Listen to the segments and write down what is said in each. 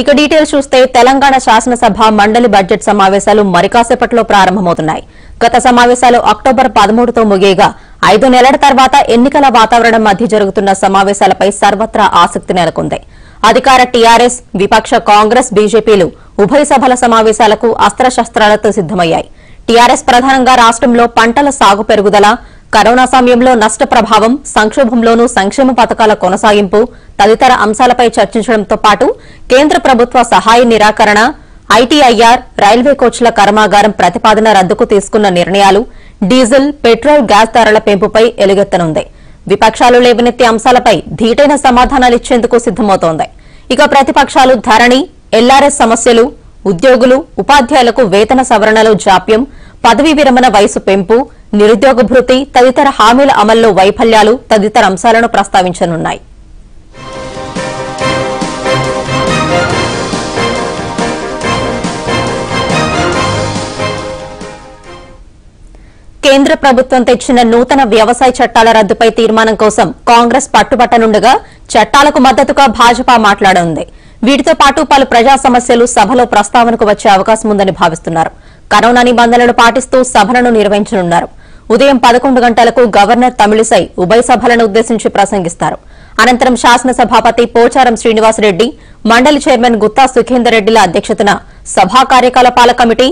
ఇక డీటెయిల్స్ చూస్తే తెలంగాణ శాసనసభ మండలి బడ్జెట్ సమావేశాలు మరికాసేపట్లో ప్రారంభమవుతున్నాయి. గత సమావేశాలు అక్టోబర్ పదమూడుతో ముగియగా ఐదు నెలల తర్వాత ఎన్నికల వాతావరణం మధ్య జరుగుతున్న సమావేశాలపై సర్వత్రా ఆసక్తి నెలకొంది. అధికార టీఆర్ఎస్ విపక్ష కాంగ్రెస్ బీజేపీలు ఉభయ సభల సమావేశాలకు అస్త్రశస్త్రాలతో సిద్దమయ్యాయి టీఆర్ఎస్ ప్రధానంగా రాష్ట్రంలో పంటల సాగు పెరుగుదల కరోనా సమయంలో నష్ట ప్రభావం సంక్షోభంలోనూ సంక్షేమ పథకాల కొనసాగింపు తదితర అంశాలపై చర్చించడంతో పాటు కేంద్ర ప్రభుత్వ సహాయ నిరాకరణ ఐటీఐఆర్ రైల్వే కోచ్ల కర్మాగారం ప్రతిపాదన రద్దుకు తీసుకున్న నిర్ణయాలు డీజిల్ పెట్రోల్ గ్యాస్ ధరల పెంపుపై ఎలుగెత్తనుంది. విపక్షాలు లేవనెత్తే అంశాలపై ధీటైన సమాధానాలిచ్చేందుకు సిద్దమవుతోంది ఇక ప్రతిపక్షాలు ధరణి ఎల్ఆర్ఎస్ సమస్యలు ఉద్యోగులు ఉపాధ్యాయులకు వేతన సవరణలో జాప్యం పదవీ విరమణ వయసు పెంపు నిరుద్యోగ భృతి తదితర హామీల అమల్లో వైఫల్యాలు తదితర అంశాలను ప్రస్తావించనున్నాయి. కేంద్ర ప్రభుత్వం తెచ్చిన నూతన వ్యవసాయ చట్టాల రద్దుపై తీర్మానం కోసం కాంగ్రెస్ పట్టుబట్టనుండగా చట్టాలకు మద్దతుగా భాజపా మాట్లాడనుంది వీటితో పాటు పలు ప్రజా సమస్యలు సభలో ప్రస్తావనకు వచ్చే అవకాశం ఉందని భావిస్తున్నారు. కరోనా నిబంధనలు పాటిస్తూ సభలను నిర్వహించనున్నారు. ఉదయం పదకొండు గంటలకు గవర్నర్ తమిళిసై ఉభయ సభలను ఉద్దేశించి ప్రసంగిస్తారు. అనంతరం శాసనసభాపతి పోచారం శ్రీనివాసరెడ్డి మండలి చైర్మన్ గుత్తా సుఖేందర్ రెడ్డిల అధ్యక్షతన సభా కార్యకలాపాల కమిటీ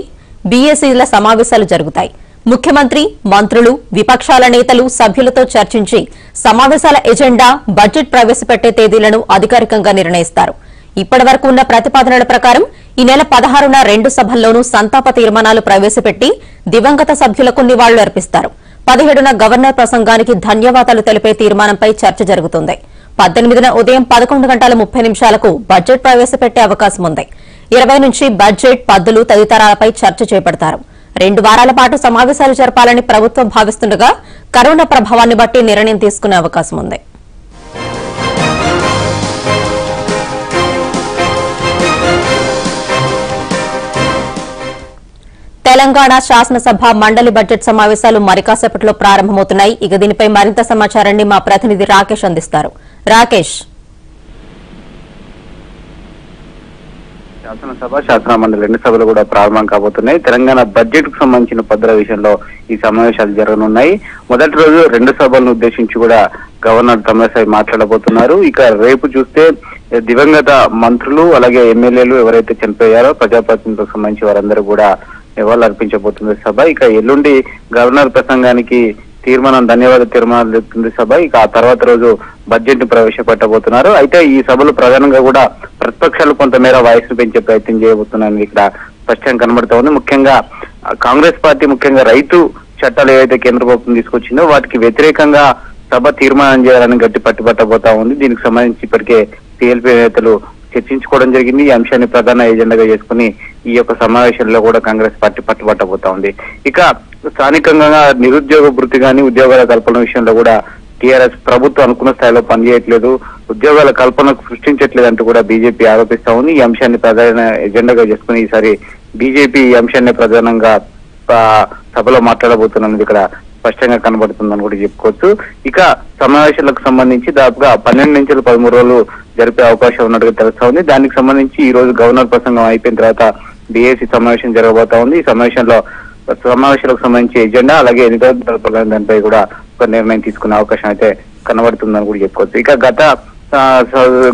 బీఏసీల సమావేశాలు జరుగుతాయి. ముఖ్యమంత్రి మంత్రులు విపక్షాల నేతలు సభ్యులతో చర్చించి సమావేశాల ఎజెండా బడ్జెట్ ప్రవేశపెట్టే తేదీలను అధికారికంగా నిర్ణయిస్తారు. ఇప్పటి వరకు ఉన్న ప్రతిపాదనల ప్రకారం ఈ నెల పదహారున రెండు సభల్లోనూ సంతాప తీర్మానాలు ప్రవేశపెట్టి దివంగత సభ్యులకు నివాళులు అర్పిస్తారు. పదిహేడున గవర్నర్ ప్రసంగానికి ధన్యవాదాలు తెలిపే తీర్మానంపై చర్చ జరుగుతుంది. పద్దెనిమిదిన ఉదయం పదకొండు గంటల ముప్పై నిమిషాలకు బడ్జెట్ ప్రవేశపెట్టే అవకాశం ఉంది. ఇరవై నుంచి బడ్జెట్ పద్దులు తదితరాలపై చర్చ చేపడతారు. రెండు వారాల పాటు సమావేశాలు జరపాలని ప్రభుత్వం భావిస్తుండగా కరోనా ప్రభావాన్ని బట్టి నిర్ణయం తీసుకునే అవకాశం ఉంది. తెలంగాణ శాసనసభ మండలి బడ్జెట్ సమావేశాలు మరికాసేపట్లో ప్రారంభమవుతున్నాయి. ఇక దీనిపై మరింత సమాచారాన్ని మా ప్రతినిధి రాకేష్ అందిస్తారు. రాకేష్. శాసనసభ శాసన మండలి రెండు సభలు కూడా ప్రారంభం కాబోతున్నాయి. తెలంగాణ బడ్జెట్కు సంబంధించిన పద్ధతుల విషయంలో ఈ సమావేశాలు జరగనున్నాయి. మొదటి రోజు రెండు సభలను ఉద్దేశించి కూడా గవర్నర్ తమిళసాయి మాట్లాడబోతున్నారు. ఇక రేపు చూస్తే దివంగత మంత్రులు అలాగే ఎమ్మెల్యేలు ఎవరైతే చనిపోయారో ప్రజాప్రతినిధులకు సంబంధించి వారందరూ కూడా నివాళులు అర్పించబోతుంది సభ. ఇక ఎల్లుండి గవర్నర్ ప్రసంగానికి తీర్మానం ధన్యవాద తీర్మానం జరుగుతుంది సభ. ఇక ఆ తర్వాత రోజు బడ్జెట్ను ప్రవేశపెట్టబోతున్నారు. అయితే ఈ సభలు ప్రధానంగా కూడా ప్రతిపక్షాలు కొంతమేర వాయిస్ పెంచే ప్రయత్నం చేయబోతున్నాయని ఇక్కడ స్పష్టంగా కనబడుతూ ఉంది. ముఖ్యంగా కాంగ్రెస్ పార్టీ ముఖ్యంగా రైతు చట్టాలు ఏవైతే కేంద్ర ప్రభుత్వం తీసుకొచ్చిందో వాటికి వ్యతిరేకంగా సభ తీర్మానం చేయాలని గట్టి పట్టుబట్టబోతా ఉంది. దీనికి సంబంధించి ఇప్పటికే టీఎల్పీ నేతలు చర్చించుకోవడం జరిగింది. ఈ అంశాన్ని ప్రధాన ఎజెండాగా చేసుకుని ఈ యొక్క సమావేశంలో కూడా కాంగ్రెస్ పార్టీ పట్టుబట్టబోతా ఉంది ఇక స్థానికంగా నిరుద్యోగ వృత్తి కానీ ఉద్యోగాల కల్పన విషయంలో కూడా టీఆర్ఎస్ ప్రభుత్వం అనుకున్న స్థాయిలో పనిచేయట్లేదు. ఉద్యోగాల కల్పనకు సృష్టించట్లేదు అంటూ కూడా బీజేపీ ఆరోపిస్తా ఉంది. ఈ అంశాన్ని ప్రధాన ఎజెండాగా చేసుకుని ఈసారి బీజేపీ ఈ అంశాన్ని ప్రధానంగా సభలో మాట్లాడబోతున్నది ఇక్కడ స్పష్టంగా కనబడుతుందని కూడా చెప్పుకోవచ్చు. ఇక సమావేశాలకు సంబంధించి దాదాపుగా పన్నెండు నుంచి పదమూడు రోజులు జరిపే అవకాశం ఉన్నట్టుగా తెలుస్తా ఉంది. దానికి సంబంధించి ఈ రోజు గవర్నర్ ప్రసంగం అయిపోయిన తర్వాత బీఏసీ సమావేశం జరగబోతా ఉంది. ఈ సమావేశంలో సమావేశాలకు సంబంధించి ఎజెండా అలాగే ఎన్నికల దానిపై కూడా ఒక నిర్ణయం తీసుకునే అవకాశం అయితే కనబడుతుందని కూడా చెప్పుకోవచ్చు. ఇక గత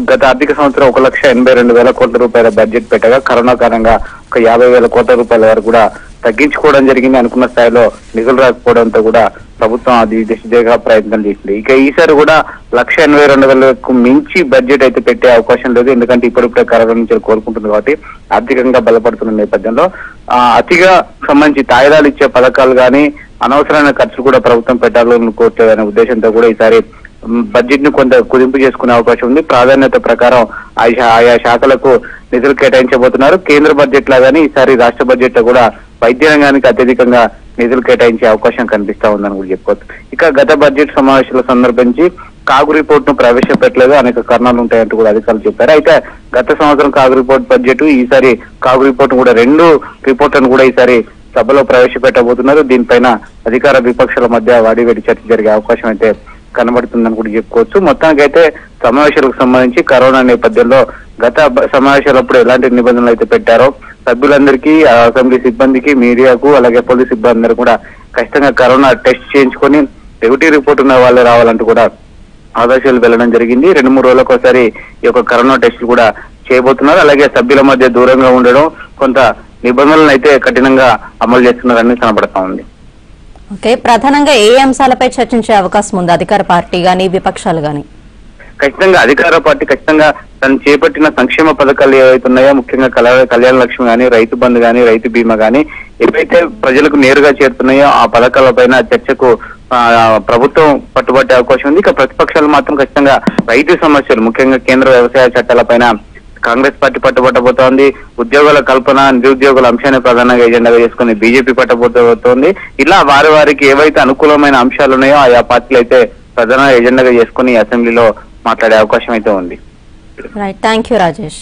గత ఆర్థిక సంవత్సరం ఒక లక్ష ఎనభై రెండు వేల కోట్ల రూపాయల బడ్జెట్ పెట్టగా కరోనా కారణంగా ఒక యాభై వేల కోట్ల రూపాయల వరకు కూడా తగ్గించుకోవడం జరిగింది అనుకున్న స్థాయిలో నిధులు రాకపోవడంతో కూడా ప్రభుత్వం అది దిశగా ప్రయత్నం చేసింది. ఇక ఈసారి కూడా లక్ష ఎనభై రెండు వేలకు మించి బడ్జెట్ అయితే పెట్టే అవకాశం లేదు. ఎందుకంటే ఇప్పుడిప్పుడే కరోనా నుంచి కోరుకుంటుంది కాబట్టి ఆర్థికంగా బలపడుతున్న నేపథ్యంలో అతిగా సంబంధించి తాయిదాలు ఇచ్చే పథకాలు కానీ అనవసరమైన ఖర్చులు కూడా ప్రభుత్వం పెట్టాలనుకోవట్లేదనే ఉద్దేశంతో కూడా ఈసారి బడ్జెట్ను కొంత కుదింపు చేసుకునే అవకాశం ఉంది. ప్రాధాన్యత ప్రకారం ఆయా శాఖలకు నిధులు కేటాయించబోతున్నారు. కేంద్ర బడ్జెట్ లాగానే ఈసారి రాష్ట్ర బడ్జెట్లో కూడా వైద్య రంగానికి అత్యధికంగా నిధులు కేటాయించే అవకాశం కనిపిస్తా ఉందని కూడా చెప్పుకోవచ్చు. ఇక గత బడ్జెట్ సమావేశాల సందర్భించి కాగు రిపోర్ట్ను ప్రవేశపెట్టలేదు. అనేక కారణాలు ఉంటాయంటూ కూడా అధికారులు చెప్పారు. అయితే గత సంవత్సరం కాగు రిపోర్ట్ బడ్జెట్ ఈసారి కాగు రిపోర్ట్ కూడా రెండు రిపోర్ట్లను కూడా ఈసారి సభలో ప్రవేశపెట్టబోతున్నారు. దీనిపైన అధికార విపక్షాల మధ్య వాడివేడి చర్చ జరిగే అవకాశం అయితే కనబడుతుందని కూడా చెప్పుకోవచ్చు. మొత్తానికైతే సమావేశాలకు సంబంధించి కరోనా నేపథ్యంలో గత సమావేశాలప్పుడు ఎలాంటి నిబంధనలు అయితే పెట్టారో సభ్యులందరికీ అసెంబ్లీ సిబ్బందికి మీడియాకు అలాగే పోలీస్ సిబ్బంది కూడా ఖచ్చితంగా కరోనా టెస్ట్ చేయించుకొని నెగిటివ్ రిపోర్ట్ ఉన్న వాళ్ళు రావాలంటూ కూడా ఆదేశాలు వెళ్ళడం జరిగింది. రెండు మూడు రోజులకు ఒకసారి ఈ యొక్క కరోనా టెస్టులు కూడా చేయబోతున్నారు. అలాగే సభ్యుల మధ్య దూరంగా ఉండడం కొంత నిబంధనలను అయితే కఠినంగా అమలు చేస్తున్నారని కనబడతా ఉంది. ఓకే ప్రధానంగా ఏ అంశాలపై చర్చించే అవకాశం ఉంది? అధికార పార్టీ గాని విపక్షాలు కానీ ఖచ్చితంగా అధికార పార్టీ ఖచ్చితంగా తను చేపట్టిన సంక్షేమ పథకాలు ఏవైతే ఉన్నాయో ముఖ్యంగా కళ్యాణ కళ్యాణ లక్ష్మి కానీ రైతు బంధు కానీ రైతు బీమా కానీ ఏవైతే ప్రజలకు నేరుగా చేరుతున్నాయో ఆ పథకాలపైన చర్చకు ప్రభుత్వం పట్టుబట్టే అవకాశం ఉంది. ఇక ప్రతిపక్షాలు మాత్రం ఖచ్చితంగా రైతు సమస్యలు ముఖ్యంగా కేంద్ర వ్యవసాయ చట్టాలపైన కాంగ్రెస్ పార్టీ పట్టుబట్టబోతోంది. ఉద్యోగాల కల్పన నిరుద్యోగుల అంశాన్ని ప్రధానంగా ఎజెండాగా చేసుకుని బీజేపీ పట్టబోతోంది ఇలా వారి వారికి ఏవైతే అనుకూలమైన అంశాలు ఉన్నాయో ఆయా పార్టీలు అయితే ప్రధాన ఎజెండాగా చేసుకుని అసెంబ్లీలో మాట్లాడే అవకాశం అయితే ఉంది. Right thank you Rajesh